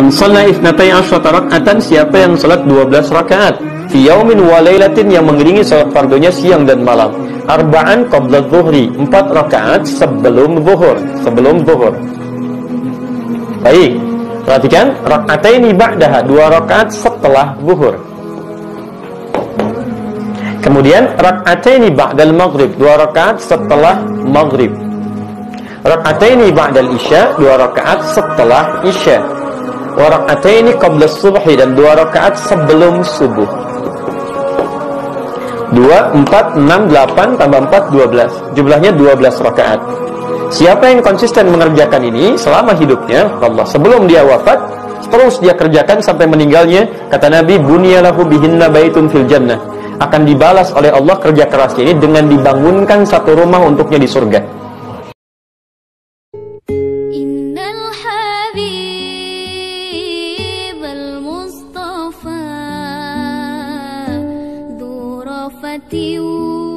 Man shalla ifnatai asyrata rak'atan siapa yang salat 12 rakaat fi yaumin wa lailatin yang mengiringi salat fardunya siang dan malam. Arba'an qabla dhuhri, 4 rakaat sebelum zuhur, sebelum zuhur. Baik. Perhatikan rak'ataini ba'daha, 2 rakaat setelah zuhur. Kemudian rak'ataini ba'dal maghrib, 2 rakaat setelah maghrib. Rak'ataini ba'dal isya, 2 rakaat setelah isya raka'ataini qabla subhi dan dua rakaat sebelum subuh. 2 4 6 8 tambah 4 12. Jumlahnya 12 rakaat. Siapa yang konsisten mengerjakan ini selama hidupnya, Allah sebelum dia wafat, terus dia kerjakan sampai meninggalnya, kata Nabi, bunyalahu bihinna baitun fil jannah. Akan dibalas oleh Allah kerja kerasnya ini dengan dibangunkan satu rumah untuknya di surga. matiu